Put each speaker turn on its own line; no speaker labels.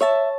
you